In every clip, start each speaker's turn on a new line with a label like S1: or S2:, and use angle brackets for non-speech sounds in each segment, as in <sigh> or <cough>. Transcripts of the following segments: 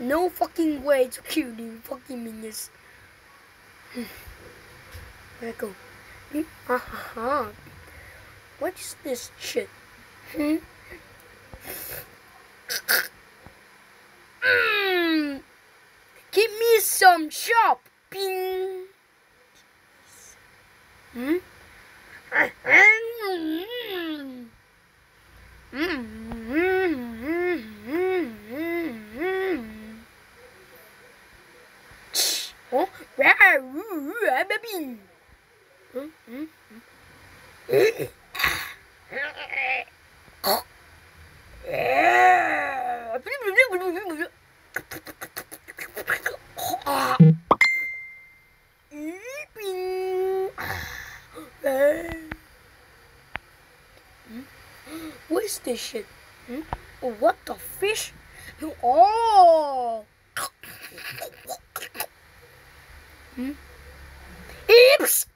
S1: No fucking way to kill you fucking minions. There I go. Hmm, ha ha. What is this shit? Hmm? Mm. Give me some shopping. Hmm? Huh? Wow, hmm, hmm, hmm. What is this shit? Hmm? What the fish? Oh! Hmm? Eeps!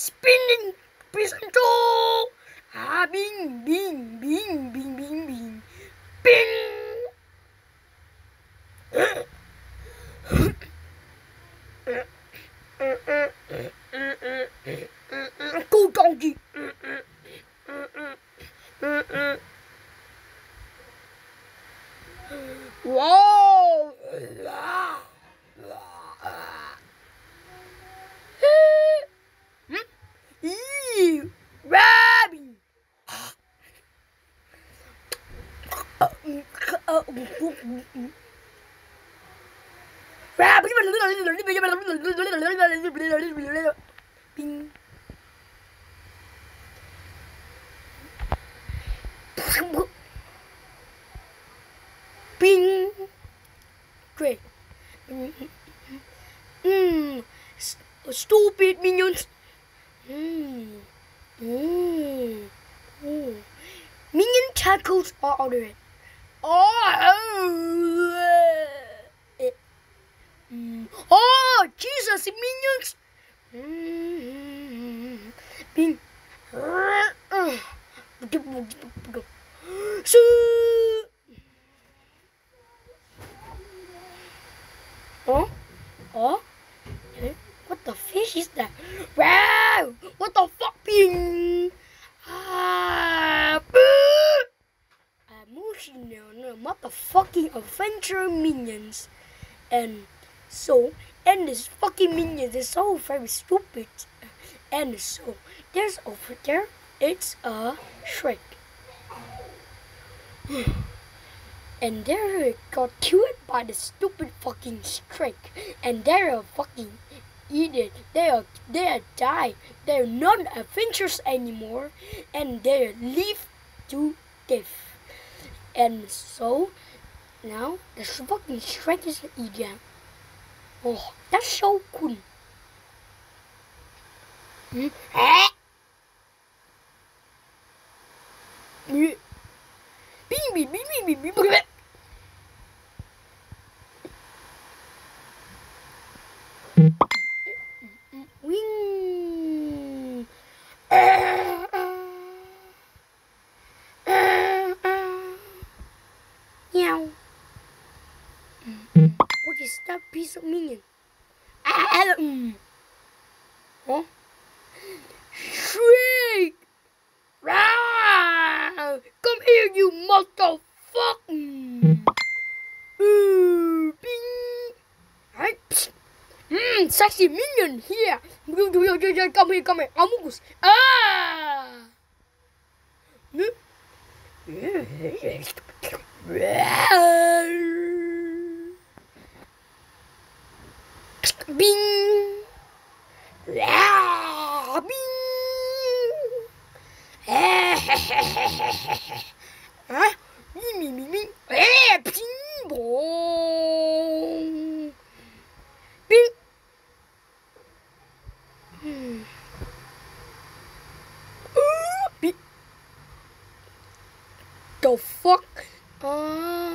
S1: Spinning piston! Ah, bing, bing, bing, bing, bing, bing, bing! Go donkey! Whoa! Bing. Bing. Great. Mm. S- stupid minions. Mm. Mm. Mm. Minion tackles are ordered. Oh. Oh, Jesus, minions. Bing. So. Oh? Oh? Eh? What the fish is that? Wow! What the fuck? Bing! Ah! boo! Emotional motherfucking adventure minions. And so, and this fucking minions is so very stupid. And so, there's over there, it's a Shrek. <sighs> and there they got killed by the stupid fucking Shrek. And they're fucking idiot. They are they are die. They're not adventurous anymore, and they live to death. And so now the fucking Shrek is an Orta Shoukun. Hum? É? Bim, bim, bim, bim, bim, bim. That piece of minion? <coughs> Huh? Shriek! Come here, you motherfucker! Ooh? Mmm, sexy minion here! Come here, come here, Amogus! Ah! Hmm? Bing! Ah, bing! Ah, bing, bing, bing. Eh, bing, bong! Bing! Hmm. Bing. The fuck? Ah. Uh...